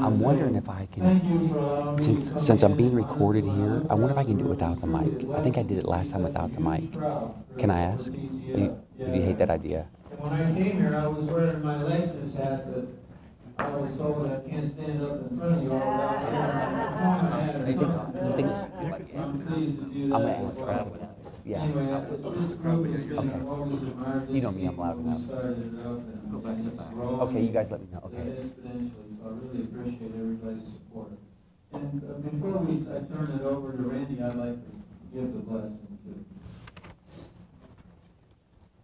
I'm wondering if I can, since, since I'm being recorded here, I wonder if I can do it without the mic. I think I did it last time without the mic. Can I ask? Do you, do you hate that idea? When I came here, I was wearing my Lexus hat, but I was told I can't stand up in front of you all without my hat or think something. I'm pleased to do I'm that. Gonna ask her. Yeah. Anyway, it's just cool that you Okay. always admired this. You know me, I'm loud enough. started it up and it's growing Okay, you guys let me know. Okay. Exponentially, so I really appreciate everybody's support. And uh, before we, I turn it over to Randy, I'd like to give the blessing too.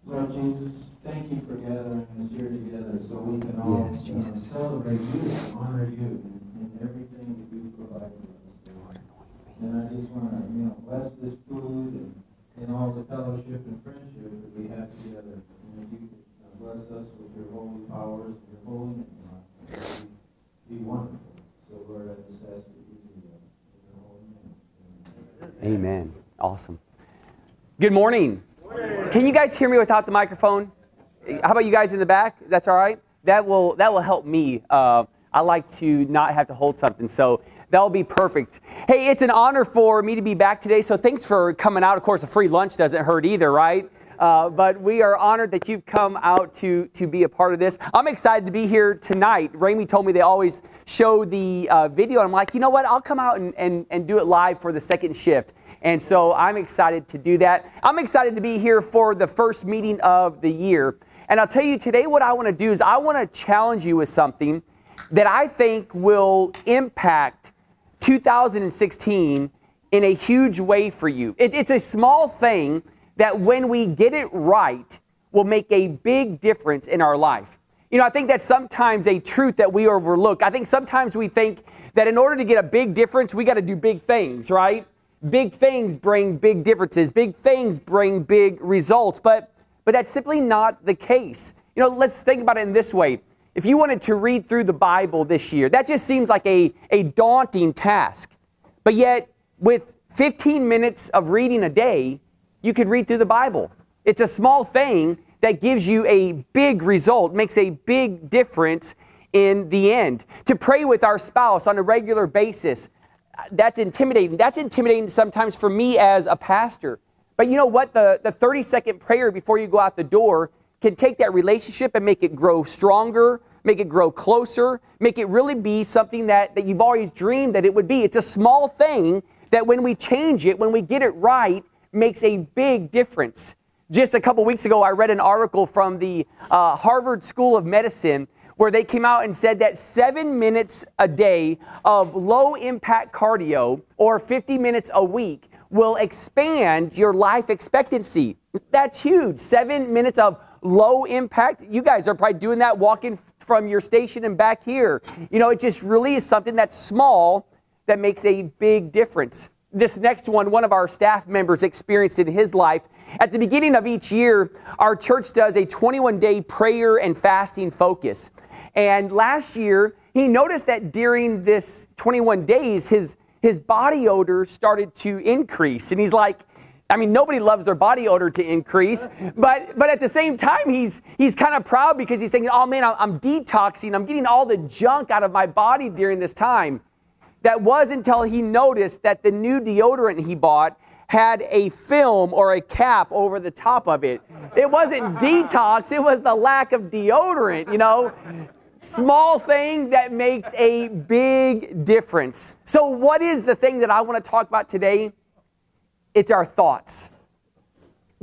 Lord Jesus, thank you for gathering us here together so we can all Yes, uh, Jesus. celebrate you, honor you in everything that you provide for us. Lord. And I just want to, you know, bless this food and, and all the fellowship and friendship that we have together. And you uh, bless us with your holy powers and your God. That we Be wonderful. So Lord, I just ask that you do that in your holy name. Amen. Amen. Awesome. Good morning. Can you guys hear me without the microphone? How about you guys in the back? That's all right. That will that will help me. Uh, I like to not have to hold something, so that will be perfect. Hey, it's an honor for me to be back today. So thanks for coming out. Of course, a free lunch doesn't hurt either, right? Uh, but we are honored that you've come out to to be a part of this. I'm excited to be here tonight. Ramey told me they always show the uh, video. I'm like, you know what? I'll come out and, and, and do it live for the second shift. And so I'm excited to do that. I'm excited to be here for the first meeting of the year. And I'll tell you today what I want to do is I want to challenge you with something that I think will impact 2016 in a huge way for you. It, it's a small thing that when we get it right will make a big difference in our life. You know, I think that's sometimes a truth that we overlook. I think sometimes we think that in order to get a big difference, we got to do big things, right? Big things bring big differences. Big things bring big results. But but that's simply not the case. You know, let's think about it in this way. If you wanted to read through the Bible this year, that just seems like a, a daunting task. But yet, with 15 minutes of reading a day, you could read through the Bible. It's a small thing that gives you a big result, makes a big difference in the end. To pray with our spouse on a regular basis, that's intimidating. That's intimidating sometimes for me as a pastor. But you know what? The, the 30 second prayer before you go out the door can take that relationship and make it grow stronger, make it grow closer, make it really be something that, that you've always dreamed that it would be. It's a small thing that when we change it, when we get it right, makes a big difference. Just a couple weeks ago, I read an article from the uh, Harvard School of Medicine where they came out and said that seven minutes a day of low impact cardio or 50 minutes a week will expand your life expectancy. That's huge. Seven minutes of low impact. You guys are probably doing that walking from your station and back here. You know, it just really is something that's small that makes a big difference. This next one, one of our staff members experienced in his life. At the beginning of each year, our church does a 21 day prayer and fasting focus. And last year, he noticed that during this 21 days, his his body odor started to increase. And he's like, I mean, nobody loves their body odor to increase, but but at the same time, he's he's kind of proud because he's thinking, oh man, I'm detoxing, I'm getting all the junk out of my body during this time. That was until he noticed that the new deodorant he bought had a film or a cap over the top of it. It wasn't detox, it was the lack of deodorant, you know small thing that makes a big difference. So, what is the thing that I want to talk about today? It's our thoughts.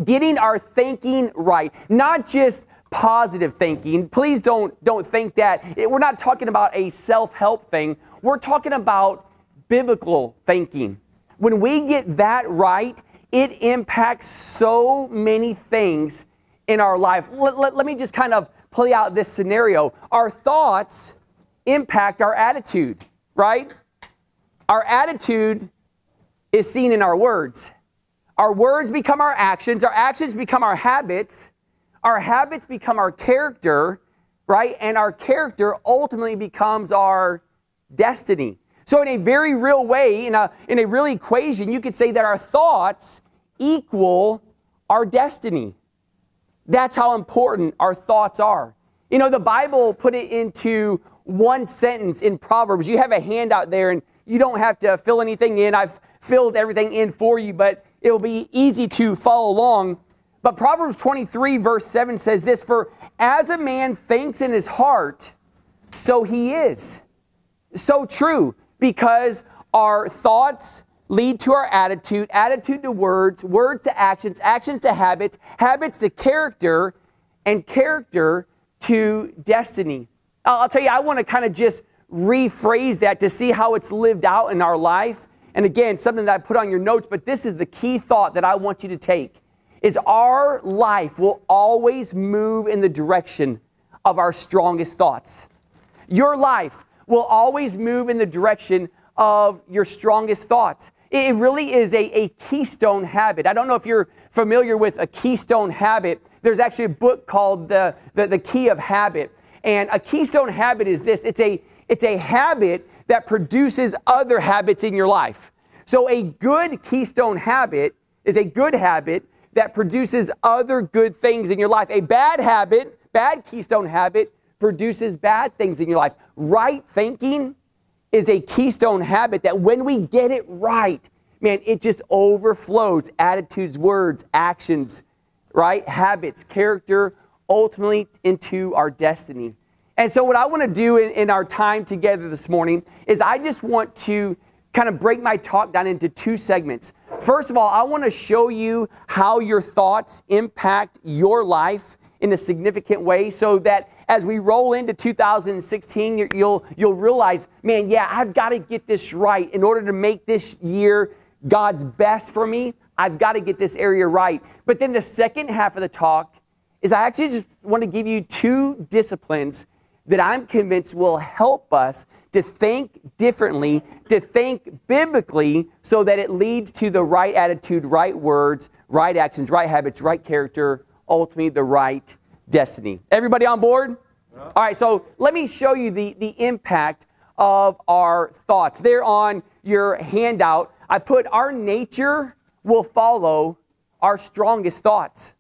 Getting our thinking right, not just positive thinking. Please don't don't think that it, we're not talking about a self-help thing. We're talking about biblical thinking. When we get that right, it impacts so many things in our life. Let, let, let me just kind of play out this scenario. Our thoughts impact our attitude, right? Our attitude is seen in our words. Our words become our actions, our actions become our habits, our habits become our character, right? And our character ultimately becomes our destiny. So, in a very real way, in a, in a real equation, you could say that our thoughts equal our destiny. That's how important our thoughts are. You know, the Bible put it into one sentence in Proverbs. You have a handout there, and you don't have to fill anything in. I've filled everything in for you, but it'll be easy to follow along. But Proverbs 23, verse 7 says this For as a man thinks in his heart, so he is. So true, because our thoughts lead to our attitude, attitude to words, words to actions, actions to habits, habits to character, and character to destiny. I'll tell you, I want to kind of just rephrase that to see how it's lived out in our life. And again, something that I put on your notes, but this is the key thought that I want you to take is our life will always move in the direction of our strongest thoughts. Your life will always move in the direction of your strongest thoughts. It really is a, a keystone habit. I don't know if you're familiar with a keystone habit. There's actually a book called The, the, the Key of Habit. And a keystone habit is this it's a, it's a habit that produces other habits in your life. So, a good keystone habit is a good habit that produces other good things in your life. A bad habit, bad keystone habit, produces bad things in your life. Right thinking is a keystone habit that when we get it right, man, it just overflows attitudes, words, actions, right? Habits, character, ultimately into our destiny. And so, what I want to do in, in, our time together this morning is I just want to kind of break my talk down into two segments. First of all, I want to show you how your thoughts impact your life in a significant way so that as we roll into 2016, you'll, you'll realize, man, yeah, I've got to get this right in order to make this year God's best for me. I've got to get this area right. But then the second half of the talk is I actually just want to give you two disciplines that I'm convinced will help us to think differently, to think biblically, so that it leads to the right attitude, right words, right actions, right habits, right character, ultimately the right destiny. Everybody on board? Yeah. All right, so let me show you the, the impact of our thoughts. There on your handout, I put our nature will follow our strongest thoughts.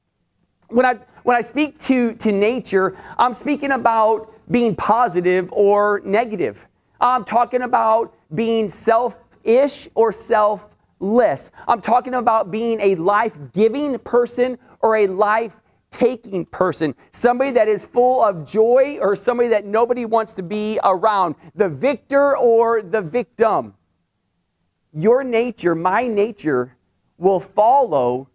When I, when I speak to, to nature, I'm speaking about being positive or negative. I'm talking about being selfish or selfless. I'm talking about being a life giving person or a life taking person, somebody that is full of joy or somebody that nobody wants to be around, the victor or the victim. Your nature, my nature, will follow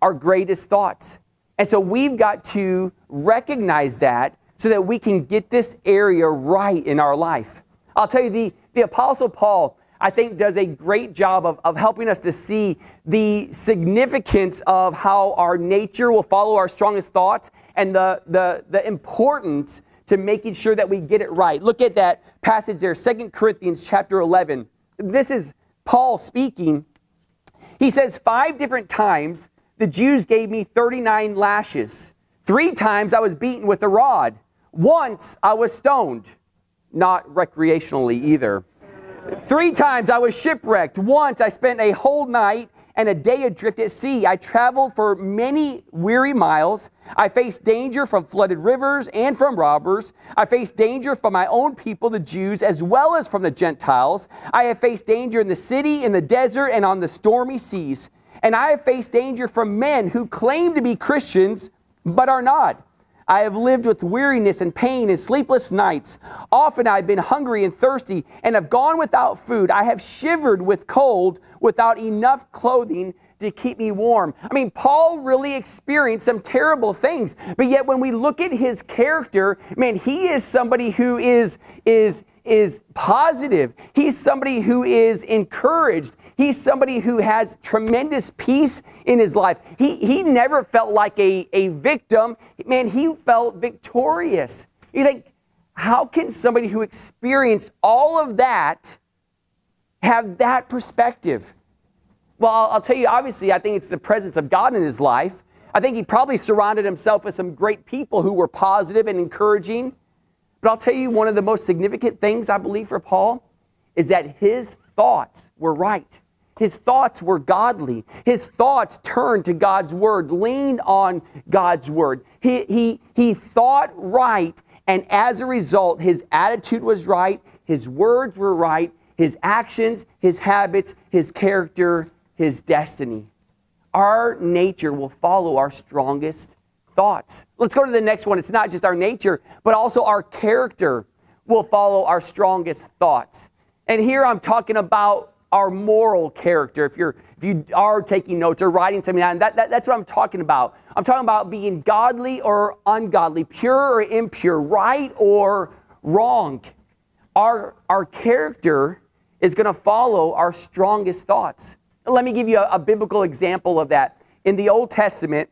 our greatest thoughts. And so we've got to recognize that so that we can get this area right in our life. I'll tell you, the, the Apostle Paul, I think, does a great job of, of helping us to see the significance of how our nature will follow our strongest thoughts and the, the, the importance to making sure that we get it right. Look at that passage there, Second Corinthians chapter 11. This is Paul speaking. He says, Five different times the Jews gave me 39 lashes. Three times I was beaten with a rod. Once I was stoned, not recreationally either. Three times I was shipwrecked. Once I spent a whole night and a day adrift at sea. I traveled for many weary miles. I faced danger from flooded rivers and from robbers. I faced danger from my own people, the Jews, as well as from the Gentiles. I have faced danger in the city, in the desert, and on the stormy seas. And I have faced danger from men who claim to be Christians but are not I have lived with weariness and pain and sleepless nights. Often I have been hungry and thirsty and have gone without food. I have shivered with cold without enough clothing to keep me warm. I mean, Paul really experienced some terrible things, but yet when we look at his character, man, he is somebody who is is is positive. He's somebody who is encouraged. He's somebody who has tremendous peace in his life. He, he never felt like a, a victim. Man, he felt victorious. You think, how can somebody who experienced all of that have that perspective? Well, I'll, I'll tell you, obviously, I think it's the presence of God in his life. I think he probably surrounded himself with some great people who were positive and encouraging. But I'll tell you, one of the most significant things I believe for Paul is that his thoughts were right. His thoughts were godly. His thoughts turned to God's word, leaned on God's word. He, he, he thought right, And as a result, his attitude was right, his words were right, his actions, his habits, his character, his destiny. Our nature will follow our strongest thoughts. Let's go to the next one. It's not just our nature, but also our character will follow our strongest thoughts. And here I'm talking about our moral character. If you're if you are taking notes or writing something down, that, that, that's what I'm talking about. I'm talking about being godly or ungodly, pure or impure, right or wrong. Our, our character is going to follow our strongest thoughts. Let me give you a, a biblical example of that. In the Old Testament,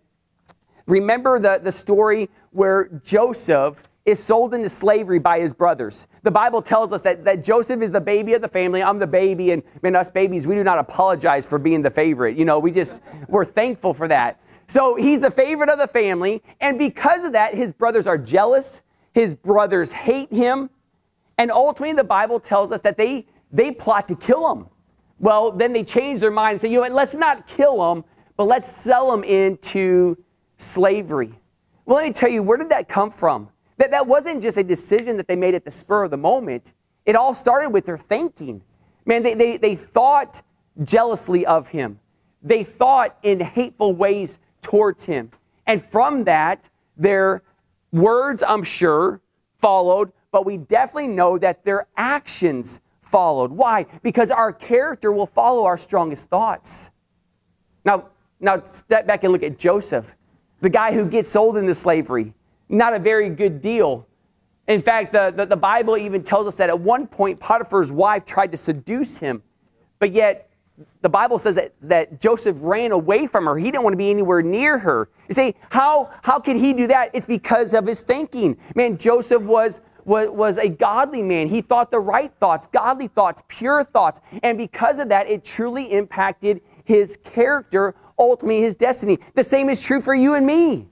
remember the, the story where Joseph is sold into slavery by his brothers. The Bible tells us that, that Joseph is the baby of the family. I'm the baby, and man, us babies, we do not apologize for being the favorite. You know, we just, we're thankful for that. So he's the favorite of the family, and because of that, his brothers are jealous. His brothers hate him. And ultimately, the Bible tells us that they, they plot to kill him. Well, then they change their mind and say, you know what, let's not kill him, but let's sell him into slavery. Well, let me tell you, where did that come from? That, that wasn't just a decision that they made at the spur of the moment. It all started with their thinking. Man, they, they, they thought jealously of him. They thought in hateful ways towards him. And from that, their words, I'm sure, followed, but we definitely know that their actions followed. Why? Because our character will follow our strongest thoughts. Now, now step back and look at Joseph, the guy who gets sold into slavery not a very good deal. In fact, the, the, the, Bible even tells us that at one point Potiphar's wife tried to seduce him, but yet the Bible says that, that Joseph ran away from her. He didn't want to be anywhere near her. You say, how, how could he do that? It's because of his thinking. Man, Joseph was, was, was a godly man. He thought the right thoughts, godly thoughts, pure thoughts. And because of that, it truly impacted his character, ultimately his destiny. The same is true for you and me.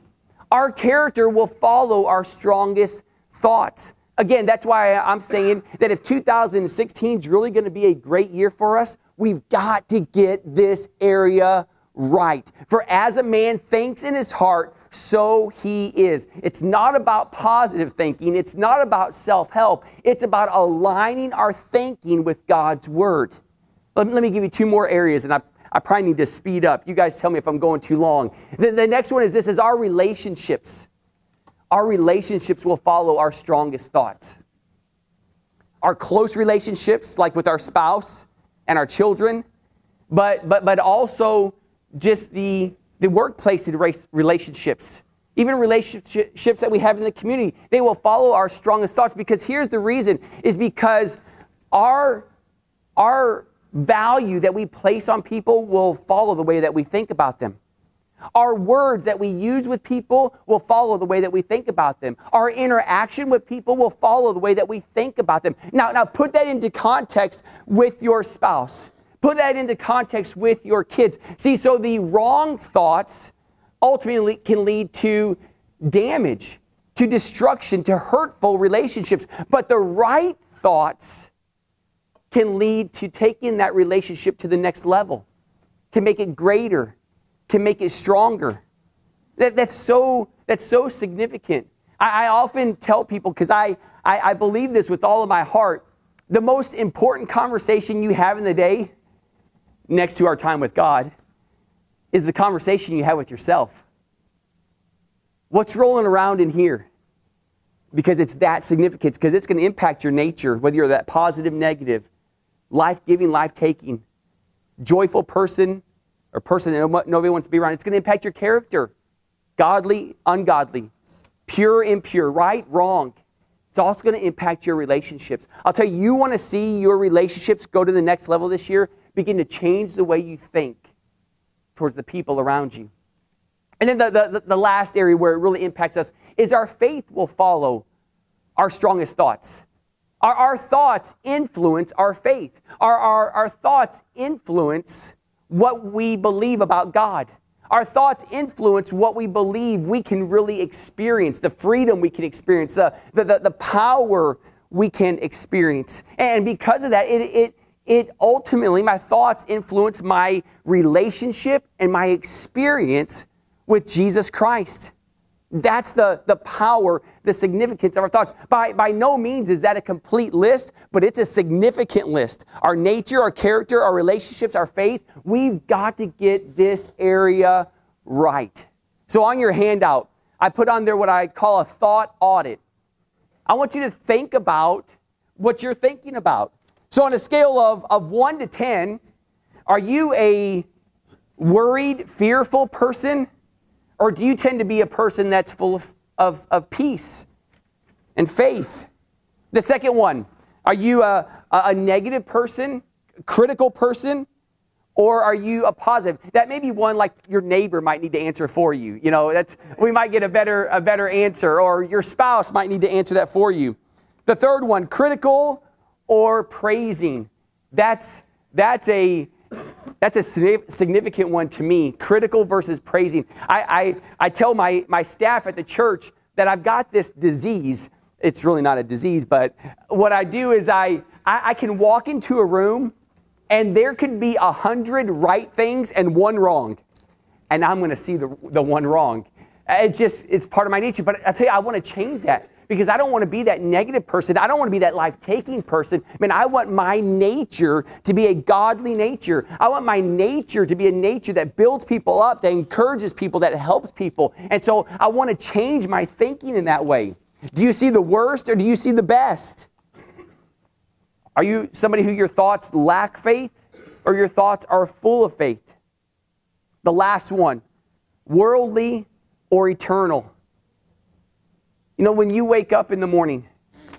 Our character will follow our strongest thoughts. Again, that's why I'm saying that if 2016 is really going to be a great year for us, we've got to get this area right. For as a man thinks in his heart, so he is. It's not about positive thinking, it's not about self help, it's about aligning our thinking with God's word. Let, let me give you two more areas, and I I probably need to speed up. You guys tell me if I'm going too long. The, the next one is this is our relationships. Our relationships will follow our strongest thoughts. Our close relationships, like with our spouse and our children, but but but also just the the workplace relationships, even relationships that we have in the community, they will follow our strongest thoughts because here's the reason is because our our value that we place on people will follow the way that we think about them. Our words that we use with people will follow the way that we think about them. Our interaction with people will follow the way that we think about them. Now, now put that into context with your spouse. Put that into context with your kids. See, so the wrong thoughts ultimately can lead to damage, to destruction, to hurtful relationships. But the right thoughts can lead to taking that relationship to the next level, can make it greater, can make it stronger. That, that's, so, that's so significant. I, I often tell people, because I, I, I believe this with all of my heart, the most important conversation you have in the day, next to our time with God, is the conversation you have with yourself. What's rolling around in here? Because it's that significant, because it's going to impact your nature, whether you're that positive, negative life giving, life taking, joyful person or person that nobody wants to be around. It's going to impact your character godly, ungodly, pure, impure, right, wrong. It's also going to impact your relationships. I'll tell you, you want to see your relationships go to the next level this year, begin to change the way you think towards the people around you. And then the, the, the last area where it really impacts us is our faith will follow our strongest thoughts. Our, our thoughts influence our faith. Our, our, our thoughts influence what we believe about God. Our thoughts influence what we believe we can really experience, the freedom we can experience, the, the, the, the power we can experience. And because of that, it, it, it ultimately, my thoughts influence my relationship and my experience with Jesus Christ. That's the, the power, the significance of our thoughts. By, by no means is that a complete list, but it's a significant list. Our nature, our character, our relationships, our faith, we've got to get this area right. So on your handout, I put on there what I call a thought audit. I want you to think about what you're thinking about. So on a scale of, of 1 to 10, are you a worried, fearful person? Or do you tend to be a person that's full of, of, of peace and faith? The second one, are you a, a negative person, critical person? Or are you a positive? That may be one like your neighbor might need to answer for you. You know, that's we might get a better a better answer, or your spouse might need to answer that for you. The third one, critical or praising. That's that's a that's a significant one to me. Critical versus praising. I, I, I tell my, my staff at the church that I've got this disease. It's really not a disease, but what I do is I, I, I can walk into a room and there could be a hundred right things and one wrong. And I'm going to see the, the one wrong. It's just, it's part of my nature. But I tell you, I want to change that because I don't want to be that negative person. I don't want to be that life taking person. I mean, I want my nature to be a godly nature. I want my nature to be a nature that builds people up, that encourages people, that helps people. And so I want to change my thinking in that way. Do you see the worst or do you see the best? Are you somebody who your thoughts lack faith or your thoughts are full of faith? The last one worldly or eternal? You know, when you wake up in the morning,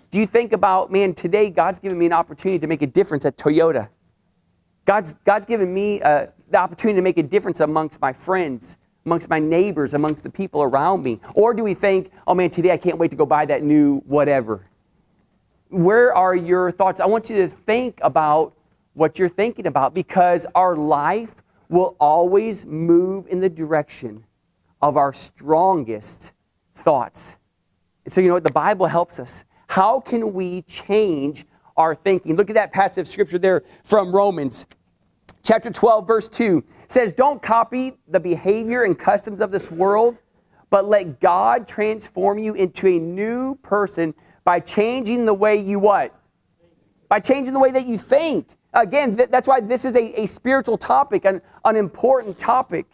do you think about, man, today God's given me an opportunity to make a difference at Toyota? God's, God's given me uh, the opportunity to make a difference amongst my friends, amongst my neighbors, amongst the people around me. Or do we think, oh man, today I can't wait to go buy that new whatever? where are your thoughts? I want you to think about what you're thinking about because our life will always move in the direction of our strongest thoughts. So, you know what? The Bible helps us. How can we change our thinking? Look at that passage of scripture there from Romans chapter 12, verse 2 says, Don't copy the behavior and customs of this world, but let God transform you into a new person by changing the way you what? By changing the way that you think. Again, th- that's why this is a, a spiritual topic, an, an important topic.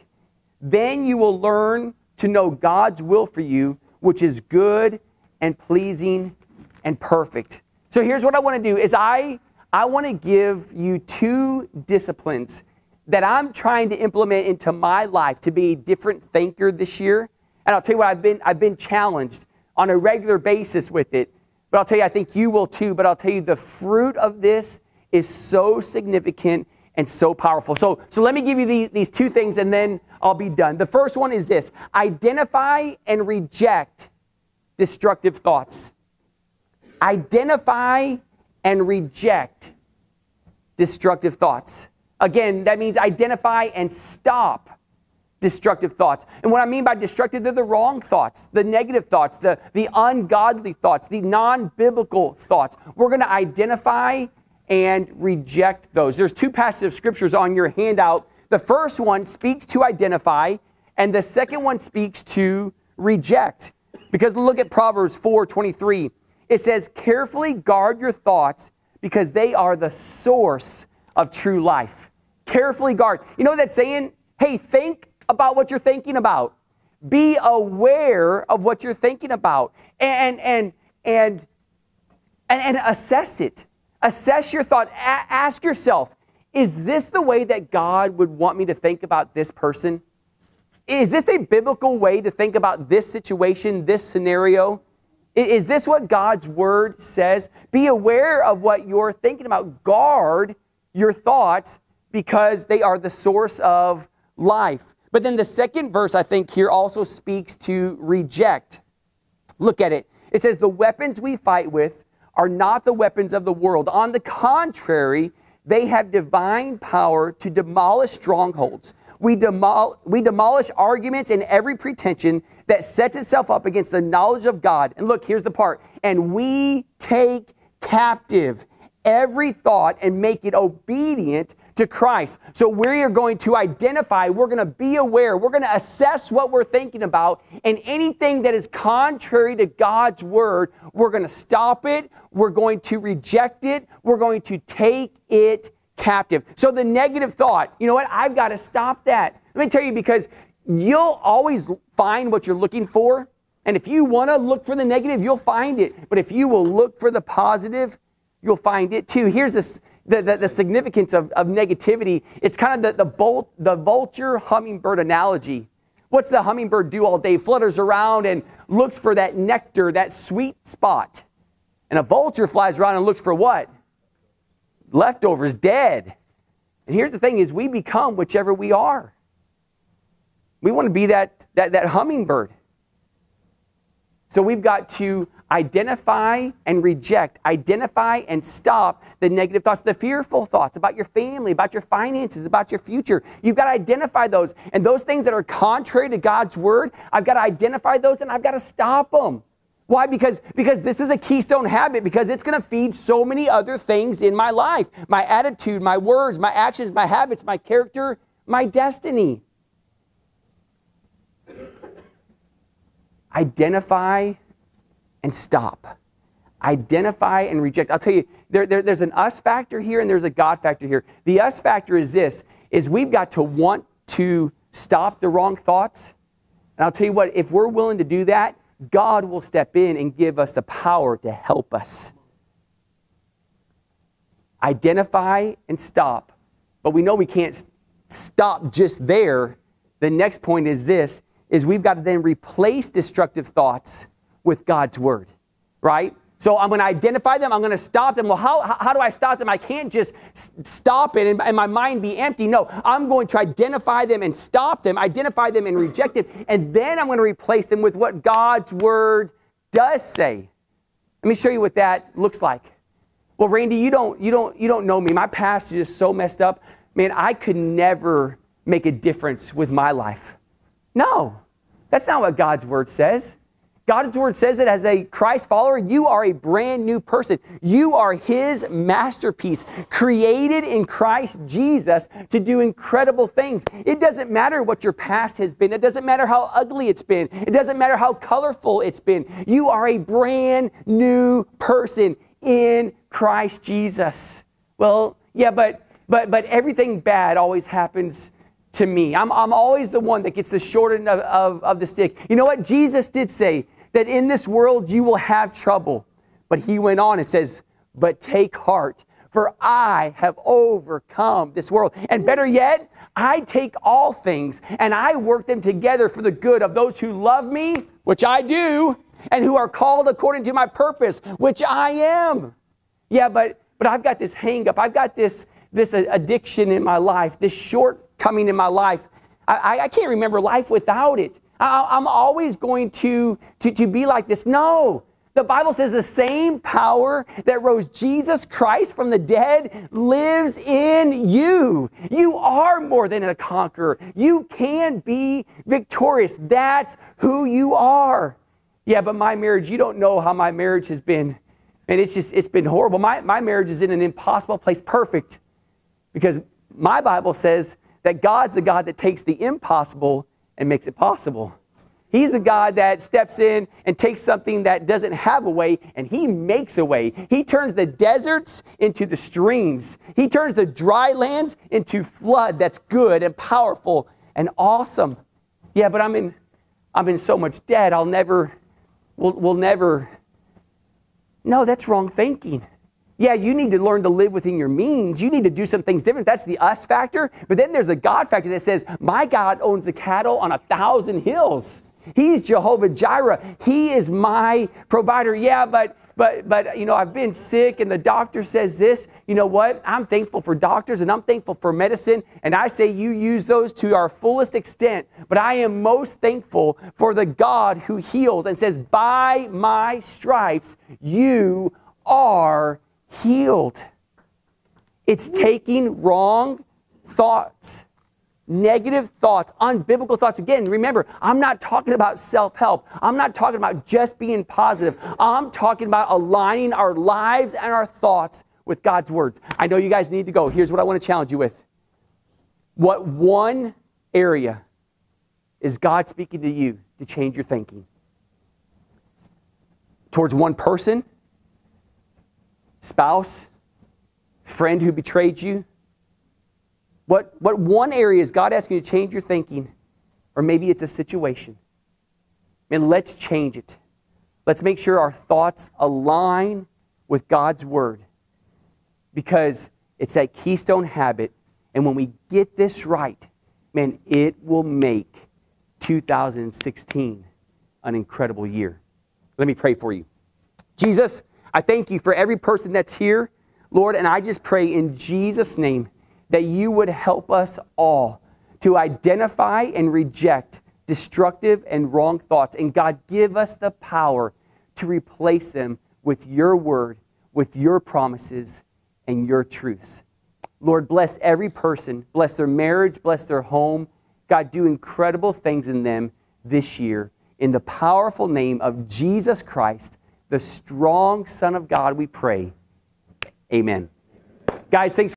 Then you will learn to know God's will for you, which is good and pleasing and perfect. So here's what I want to do is I I want to give you two disciplines that I'm trying to implement into my life to be a different thinker this year. And I'll tell you what I've been I've been challenged on a regular basis with it. But I'll tell you, I think you will too. But I'll tell you, the fruit of this is so significant and so powerful. So, so let me give you the, these two things and then I'll be done. The first one is this identify and reject destructive thoughts. Identify and reject destructive thoughts. Again, that means identify and stop destructive thoughts. And what I mean by destructive, they're the wrong thoughts, the negative thoughts, the, the ungodly thoughts, the non biblical thoughts. We're going to identify and reject those. There's two passages of scriptures on your handout. The first one speaks to identify, and the second one speaks to reject. Because look at Proverbs 4 23. It says, Carefully guard your thoughts because they are the source of true life. Carefully guard. You know that's saying? Hey, think about what you're thinking about. Be aware of what you're thinking about and and and and, and assess it. Assess your thought. A- ask yourself, is this the way that God would want me to think about this person? Is this a biblical way to think about this situation, this scenario? Is this what God's word says? Be aware of what you're thinking about. Guard your thoughts because they are the source of life. But then the second verse, I think, here also speaks to reject. Look at it. It says, The weapons we fight with are not the weapons of the world. On the contrary, they have divine power to demolish strongholds. We, demol- we demolish arguments and every pretension that sets itself up against the knowledge of God. And look, here's the part. And we take captive every thought and make it obedient to Christ. So we are going to identify, we're going to be aware, we're going to assess what we're thinking about, and anything that is contrary to God's word, we're going to stop it, we're going to reject it, we're going to take it captive. So the negative thought, you know what? I've got to stop that. Let me tell you because you'll always find what you're looking for. And if you want to look for the negative, you'll find it. But if you will look for the positive, you'll find it too. Here's this, the, the, the significance of, of negativity. It's kind of the, the, bolt, the vulture hummingbird analogy. What's the hummingbird do all day? Flutters around and looks for that nectar, that sweet spot. And a vulture flies around and looks for what? Leftovers, dead. And here's the thing is we become whichever we are. We want to be that, that, that hummingbird. So we've got to identify and reject, identify and stop the negative thoughts, the fearful thoughts about your family, about your finances, about your future. You've got to identify those. And those things that are contrary to God's word, I've got to identify those and I've got to stop them. Why? Because, because this is a keystone habit, because it's going to feed so many other things in my life my attitude, my words, my actions, my habits, my character, my destiny. Identify and stop. Identify and reject. I'll tell you, there, there, there's an us factor here and there's a God factor here. The us factor is this, is we've got to want to stop the wrong thoughts. And I'll tell you what, if we're willing to do that, God will step in and give us the power to help us. Identify and stop. But we know we can't stop just there. The next point is this is we've got to then replace destructive thoughts with God's word, right? So I'm going to identify them. I'm going to stop them. Well, how, how do I stop them? I can't just stop it and, and, my mind be empty. No, I'm going to identify them and stop them, identify them and reject it. And then I'm going to replace them with what God's word does say. Let me show you what that looks like. Well, Randy, you don't, you don't, you don't know me. My past is just so messed up. Man, I could never make a difference with my life. No, that's not what God's word says. God's word says that as a Christ follower, you are a brand new person. You are his masterpiece, created in Christ Jesus to do incredible things. It doesn't matter what your past has been, it doesn't matter how ugly it's been, it doesn't matter how colorful it's been. You are a brand new person in Christ Jesus. Well, yeah, but but but everything bad always happens to me. I'm, I'm always the one that gets the short end of, of, of the stick. You know what? Jesus did say that in this world you will have trouble. But he went on and says, But take heart, for I have overcome this world. And better yet, I take all things and I work them together for the good of those who love me, which I do, and who are called according to my purpose, which I am. Yeah, but but I've got this hang up. I've got this this addiction in my life, this shortcoming in my life. I, I can't remember life without it. I, am always going to, to, to be like this. No. The Bible says the same power that rose Jesus Christ from the dead lives in you. You are more than a conqueror. You can be victorious. That's who you are. Yeah, but my marriage, you don't know how my marriage has been. And it's just, it's been horrible. My, my marriage is in an impossible place, perfect. Because my Bible says that God's the God that takes the impossible and makes it possible. He's the God that steps in and takes something that doesn't have a way and he makes a way. He turns the deserts into the streams. He turns the dry lands into flood that's good and powerful and awesome. Yeah, but I'm in I'm in so much debt. I'll never we'll, we'll never No, that's wrong thinking. Yeah, you need to learn to live within your means. You need to do some things different. That's the us factor. But then there's a God factor that says, My God owns the cattle on a thousand hills. He's Jehovah Jireh. He is my provider. Yeah, but but but you know, I've been sick and the doctor says this. You know what? I'm thankful for doctors and I'm thankful for medicine and I say you use those to our fullest extent. But I am most thankful for the God who heals and says, "By my stripes you are healed. It's taking wrong thoughts, negative thoughts, unbiblical thoughts. Again, remember, I'm not talking about self help. I'm not talking about just being positive. I'm talking about aligning our lives and our thoughts with God's words. I know you guys need to go. Here's what I want to challenge you with. What one area is God speaking to you to change your thinking? Towards one person, spouse, friend who betrayed you? What, what one area is God asking you to change your thinking? Or maybe it's a situation. And let's change it. Let's make sure our thoughts align with God's word because it's that keystone habit. And when we get this right, man, it will make 2016 an incredible year. Let me pray for you. Jesus, I thank you for every person that's here, Lord, and I just pray in Jesus' name that you would help us all to identify and reject destructive and wrong thoughts. And God, give us the power to replace them with your word, with your promises, and your truths. Lord, bless every person, bless their marriage, bless their home. God, do incredible things in them this year. In the powerful name of Jesus Christ, the strong Son of God, we pray. Amen. Guys, thanks.